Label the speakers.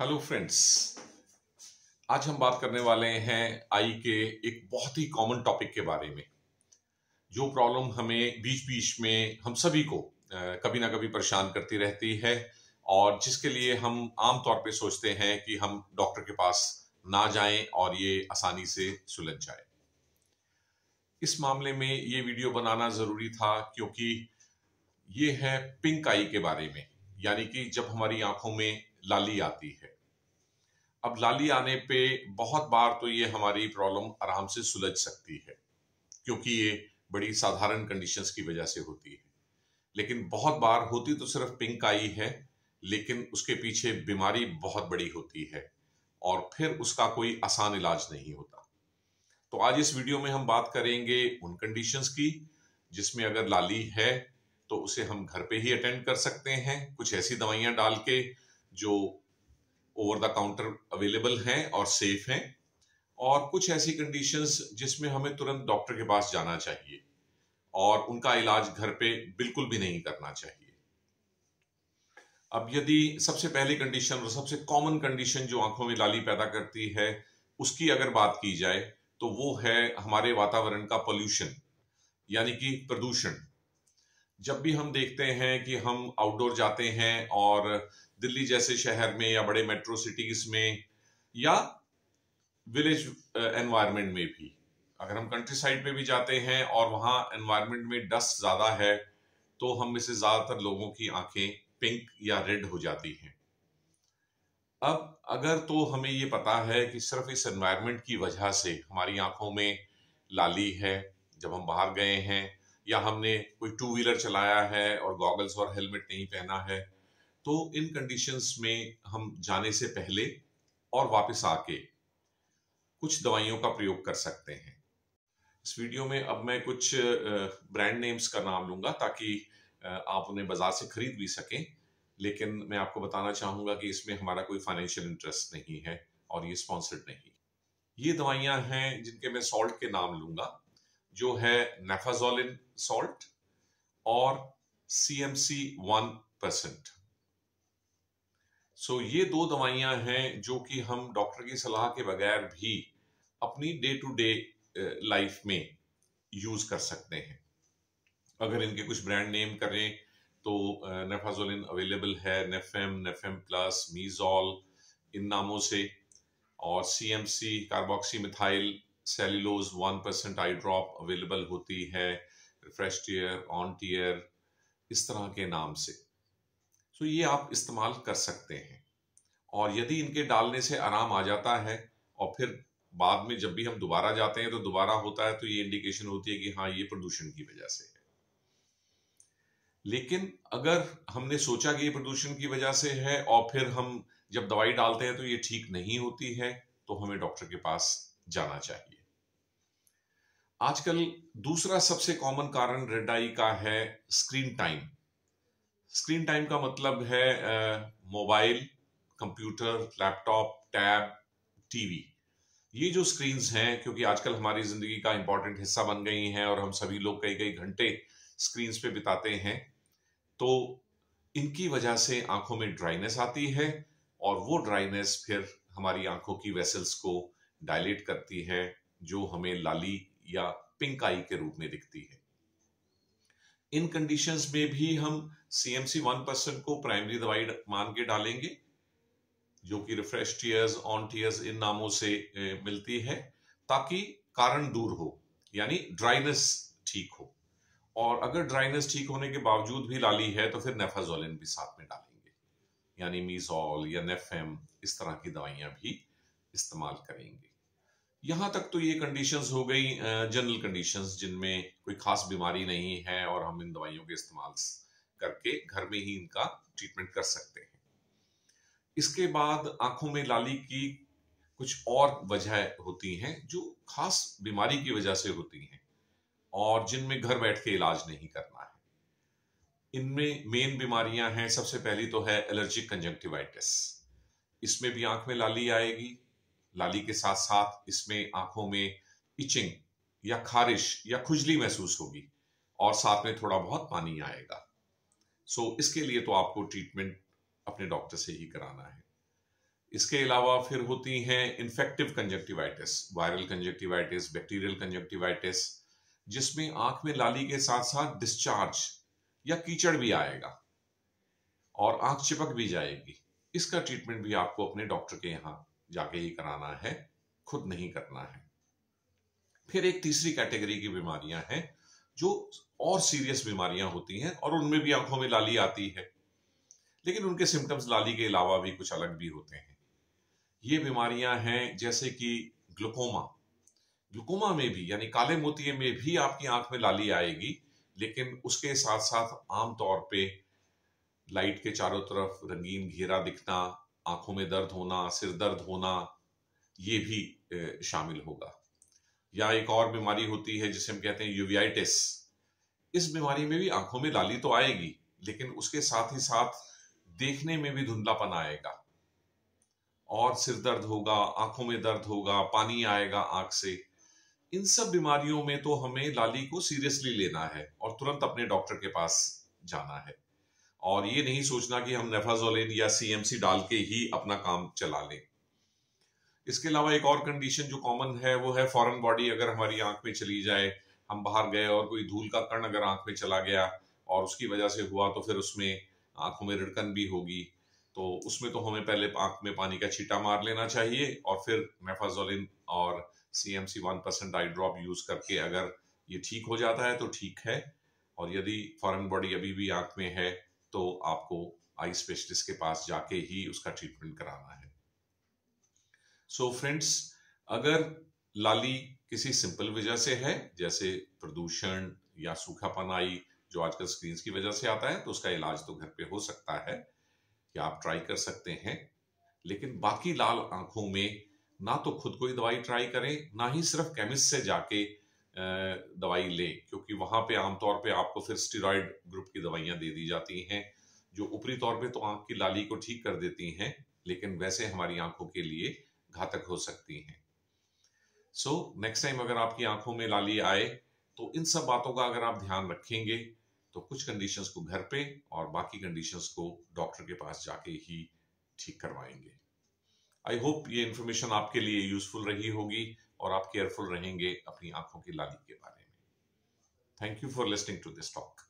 Speaker 1: Hello friends आज हम बात करने वाले हैं आई के एक बहुत ही कॉमन टॉपिक के बारे में। जो प्रॉब्लम हमें बीच बीच में हम सभी को कभी ना कभी परेशान करती रहती है और जिसके लिए हम आम तौर पे सोचते हैं कि हम डॉक्टर के पास ना जाएँ और ये आसानी से सुलझ जाए। इस मामले में ये वीडियो बनाना ज़रूरी था क्योंकि ये है पिंक आई के बारे में। यानी कि जब हमारी आँखों में लाली आती है। अब लाली आने पे बहुत बार तो ये हमारी प्रॉब्लम आराम से सुलझ सकती है, क्योंकि ये बड़ी साधारण कंडीशंस की वजह से होती है। लेकिन बहुत बार होती तो सिर्फ़ पिंक आई है, लेकिन उसके पीछे बीमारी बहुत बड़ी होती है और फिर उसका कोई आसान इलाज नहीं होता। तो आज इस वीडियो में हम बात करेंगे उन कंडीशंस की, जिसमें अगर लाली है तो उसे हम घर पे ही अटेंड कर सकते हैं, कुछ ऐसी दवाइयाँ डाल के जो ओवर द काउंटर अवेलेबल हैं और सेफ़ हैं और कुछ ऐसी कंडीशंस जिसमें हमें तुरंत डॉक्टर के पास जाना चाहिए और उनका इलाज घर पे बिल्कुल भी नहीं करना चाहिए। अब यदि सबसे पहली कंडीशन और सबसे कॉमन कंडीशन जो आँखों में लाली पैदा करती है, उसकी अगर बात की जाए तो वो है हमारे वातावरण का पोल्यूशन यानी कि प्रदूषण। जब भी हम देखते हैं कि हम आउटडोर जाते हैं और दिल्ली जैसे शहर में या बड़े मेट्रो सिटीज़ में या विलेज एनवायरनमेंट में भी। अगर हम कंट्री साइड पे भी जाते हैं और वहाँ एनवायरनमेंट में डस्ट ज़्यादा है तो हम में से ज़्यादातर लोगों की आँखें पिंक या रेड हो जाती हैं। अब अगर तो हमें ये पता है कि सिर्फ़ इस एनवायरनमेंट की वजह से हमारी आँखों में लाली है, जब हम बाहर गए हैं या हमने कोई टू व्हीलर चलाया है और गॉगल्स और हेलमेट नहीं पहना है तो इन कंडीशंस में हम जाने से पहले और वापस आके कुछ दवाइयों का प्रयोग कर सकते हैं। इस वीडियो में अब मैं कुछ ब्रांड नेम्स का नाम लूँगा ताकि आप उन्हें बाज़ार से खरीद भी सकें, लेकिन मैं आपको बताना चाहूँगा कि इसमें हमारा कोई फाइनेंशियल इंटरेस्ट नहीं है और ये स्पॉन्सर्ड नहीं। ये दवाइयाँ हैं जिनके मैं सॉल्ट के नाम लूँगा। जो है नेफाजोलिन सॉल्ट और C M C one percent so ये दो दवाइयाँ हैं जो कि हम डॉक्टर की सलाह के बगैर भी अपनी डे टू डे लाइफ में यूज़ कर सकते हैं। अगर इनके कुछ ब्रांड नेम करें तो नेफाजोलिन अवेलेबल है नेफेम नेफेम प्लस मीजॉल इन नामों से, और C M C carboxy methyl cellulose one percent eye drop available होती है रिफ्रेश टीयर ऑन टीयर इस तरह के नाम से। तो ये आप इस्तेमाल कर सकते हैं। और यदि इनके डालने से आराम आ जाता है, और फिर बाद में जब भी हम दोबारा जाते हैं तो दोबारा होता है तो ये इंडिकेशन होती है कि हाँ ये प्रदूषण की वजह से है। लेकिन अगर हमने सोचा कि ये प्रदूषण की वजह से है, और फिर हम जब दवाई डालते हैं तो ये ठीक नहीं होती है तो हमें डॉक्टर के पास जाना चाहिए। आजकल दूसरा सबसे कॉमन कारण रेड आई का है स्क्रीन टाइम स्क्रीन टाइम का मतलब है mobile computer laptop tab TV ये जो स्क्रीन हैं, क्योंकि आजकल हमारी ज़िंदगी का इंपॉर्टेंट हिस्सा बन गई हैं और हम सभी लोग कई कई घंटे स्क्रीन पे बिताते हैं तो इनकी वजह से आँखों में ड्राइनेस आती है और वो ड्राइनेस फिर हमारी आँखों की वेसल्स को डायलेट करती है, जो हमें लाली या पिंक आई के रूप में दिखती है। इन कंडीशंस में भी हम सीएमसी वन परसेंट को प्राइमरी दवाई मान के डालेंगे, जो कि रिफ्रेश टीयर्स ऑन टीयर्स इन नामों से मिलती है, ताकि कारण दूर हो, यानी ड्राइनेस ठीक हो। और अगर ड्राइनेस ठीक होने के बावजूद भी लाली है तो फिर नेफाजोलिन भी साथ में डालेंगे। यानी मीजॉल या नेफेम इस तरह की दवाइयाँ भी इस्तेमाल करेंगे। यहाँ तक तो ये कंडीशंस हो गई जनरल कंडीशंस जिनमें कोई खास बीमारी नहीं है और हम इन दवाइयों के इस्तेमाल करके घर में ही इनका ट्रीटमेंट कर सकते हैं। इसके बाद आँखों में लाली की कुछ और वजह होती हैं जो खास बीमारी की वजह से होती हैं और जिनमें घर बैठ के इलाज नहीं करना है। इनमें मेन बीमारियाँ हैं, सबसे पहली तो है एलर्जिक कंजंक्टिवाइटिस इसमें भी आँख में लाली आएगी लाली के साथ साथ इसमें आँखों में इचिंग या खारिश या खुजली महसूस होगी और साथ में थोड़ा बहुत पानी आएगा। सो so, इसके लिए तो आपको ट्रीटमेंट अपने डॉक्टर से ही कराना है। इसके अलावा फिर होती हैं infective conjunctivitis viral conjunctivitis bacterial conjunctivitis जिसमें आँख में लाली के साथ साथ डिस्चार्ज या कीचड़ भी आएगा और आँख चिपक भी जाएगी। इसका ट्रीटमेंट भी आपको अपने डॉक्टर के यहाँ जाके ही कराना है, खुद नहीं करना है। फिर एक तीसरी कैटेगरी की बीमारियाँ हैं, जो और सीरियस बीमारियाँ होती हैं और उनमें भी आँखों में लाली आती है। लेकिन उनके सिम्टम्स लाली के अलावा भी कुछ अलग भी होते हैं। ये बीमारियाँ हैं, जैसे कि ग्लूकोमा। ग्लूकोमा में भी, यानी काले मोतिये में भी आपकी आँख में लाली आएगी, लेकिन उसके साथ साथ आमतौर पे लाइट के चारों तरफ़ रंगीन घेरा दिखना आँखों में दर्द होना, सिर दर्द होना, ये भी शामिल होगा। या एक और बीमारी होती है जिसे हम कहते हैं यूवियाइटिस। इस बीमारी में भी आँखों में लाली तो आएगी, लेकिन उसके साथ ही साथ देखने में भी धुंधलापन आएगा। और सिर दर्द होगा, आँखों में दर्द होगा, पानी आएगा आँख से। इन सब बीमारियों में तो हमें लाली को सीरियसली लेना है और तुरंत अपने डॉक्टर के पास जाना है। और ये नहीं सोचना कि हम नेफाजोलिन या सीएमसी डाल के ही अपना काम चला लें। इसके अलावा एक और कंडीशन जो कॉमन है, वो है फॉरेन बॉडी अगर हमारी आँख में चली जाए, हम बाहर गए और कोई धूल का कण अगर आँख में चला गया और उसकी वजह से हुआ तो फिर उसमें आँखों में रिड़कन भी होगी। तो उसमें तो हमें पहले आँख में पानी का छीटा मार लेना चाहिए और फिर मेफाजोलिन और C M C one percent eye drop use करके अगर ये ठीक हो जाता है तो ठीक है। और यदि फॉरेन बॉडी अभी भी आँख में है तो आपको आई स्पेशलिस्ट के पास जाके ही उसका ट्रीटमेंट कराना है। सो so फ्रेंड्स अगर लाली किसी सिंपल वजह से है, जैसे प्रदूषण या सूखापन आई जो आजकल स्क्रीन की वजह से आता है तो उसका इलाज तो घर पे हो सकता है, या आप ट्राई कर सकते हैं। लेकिन बाकी लाल आँखों में ना तो खुद कोई दवाई ट्राई करें, ना ही सिर्फ़ केमिस्ट से जाके दवाई लें, क्योंकि वहाँ पे आमतौर पे आपको फिर स्टीरॉयड ग्रुप की दवाइयाँ दे दी जाती हैं, जो ऊपरी तौर पे तो आँख की लाली को ठीक कर देती हैं, लेकिन वैसे हमारी आँखों के लिए घातक हो सकती हैं। सो नेक्स्ट टाइम अगर आपकी आँखों में लाली आए तो इन सब बातों का अगर आप ध्यान रखेंगे तो कुछ कंडीशंस को घर पे और बाकी कंडीशंस को डॉक्टर के पास जाके ही ठीक करवाएँगे। आई होप ये इन्फॉर्मेशन आपके लिए यूजफुल रही होगी। और आप केयरफुल रहेंगे अपनी आँखों की लाली के बारे में। Thank you for listening to this talk